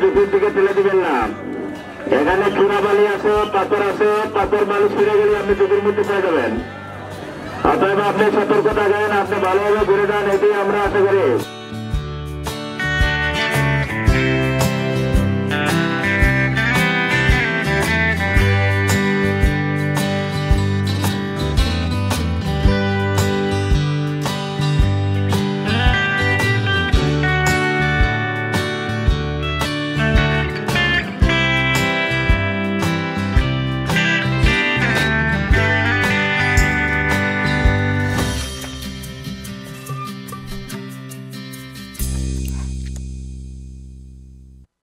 ঝুঁকির দিকে ফেলে দিবেন না। এখানে চূড়া বালি আছে, পাথর আছে, পাথর বালি ছিঁড়ে গেলে আপনি জুপির মধ্যে পেয়ে যাবেন। অতএব আপনি সতর্কতা থাকেন, আপনি ভালোভাবে ঘুরে যান, এটি আমরা আশা করি।